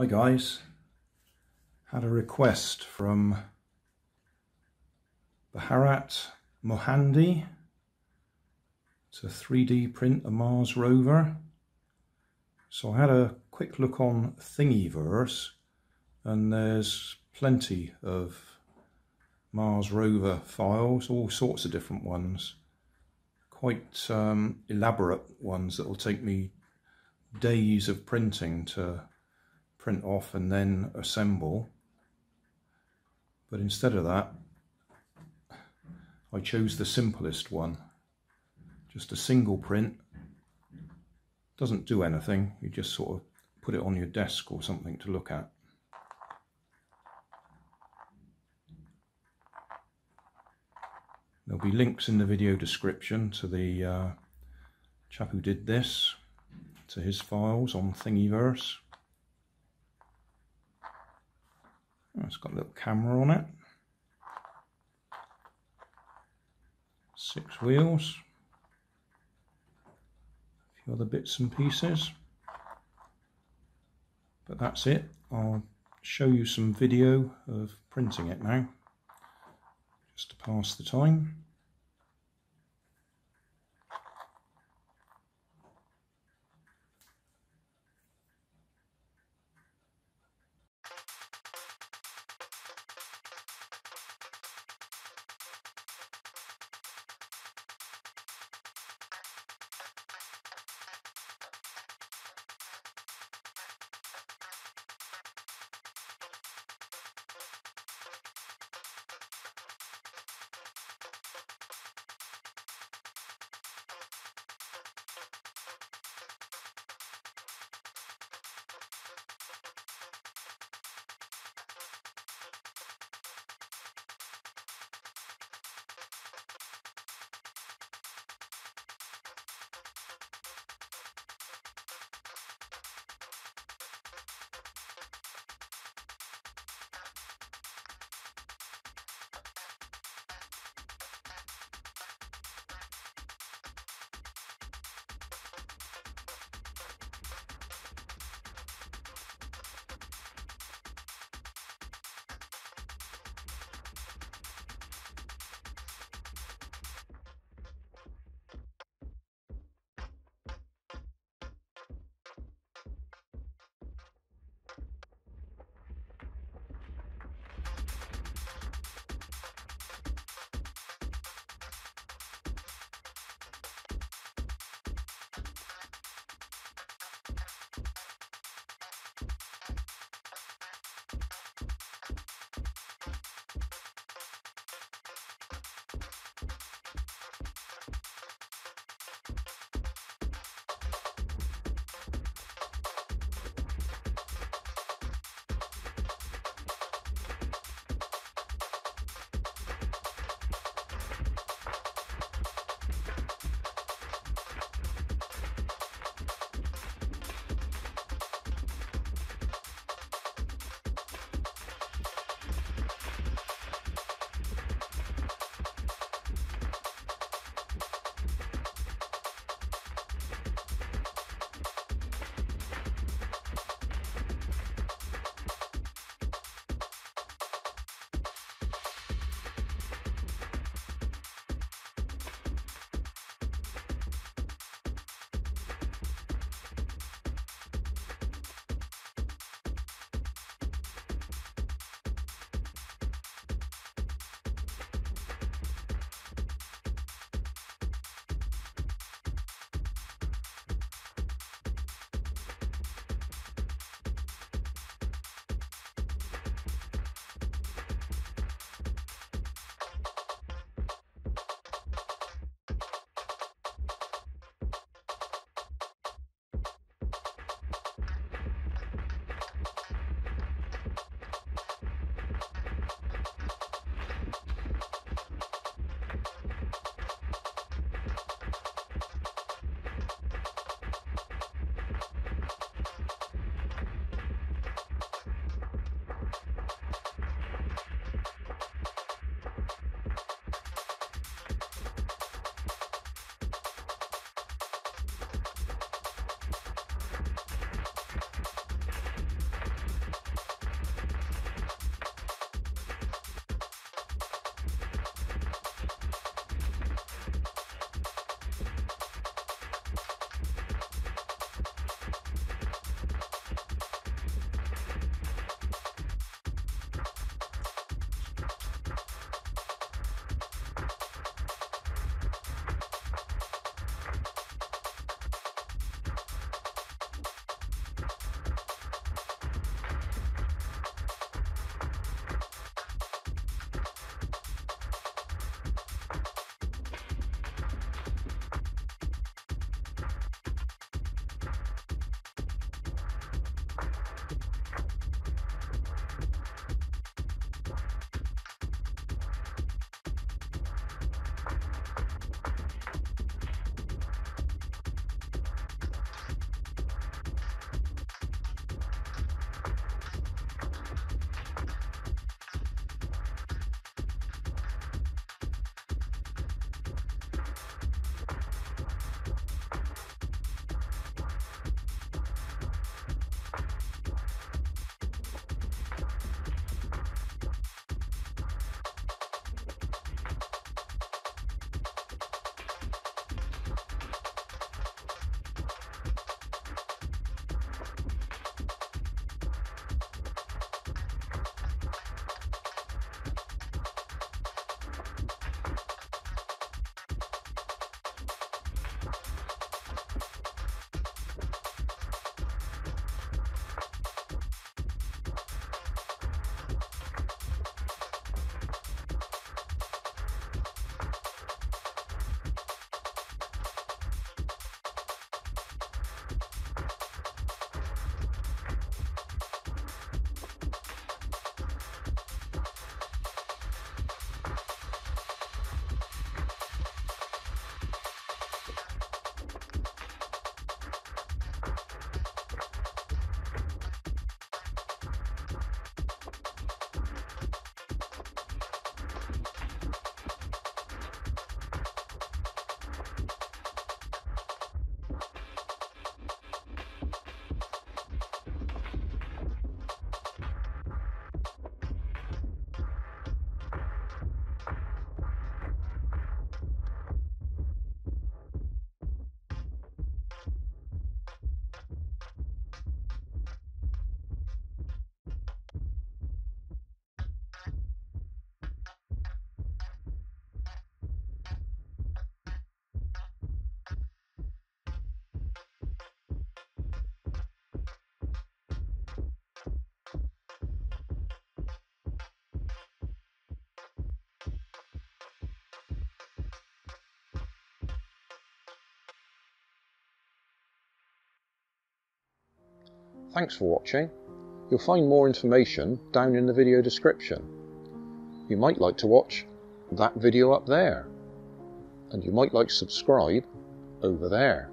Hi guys, had a request from Bharat Mohanty to 3D print a Mars rover. So I had a quick look on Thingiverse and there's plenty of Mars rover files, all sorts of different ones. Quite um, elaborate ones that will take me days of printing to print off and then assemble. But instead of that, I chose the simplest one. Just a single print. Doesn't do anything, you just sort of put it on your desk or something to look at. There'll be links in the video description to the uh, chap who did this, to his files on Thingiverse. It's got a little camera on it. Six wheels. A few other bits and pieces. But that's it. I'll show you some video of printing it now. Just to pass the time. Thanks for watching. You'll find more information down in the video description. You might like to watch that video up there. And you might like subscribe over there.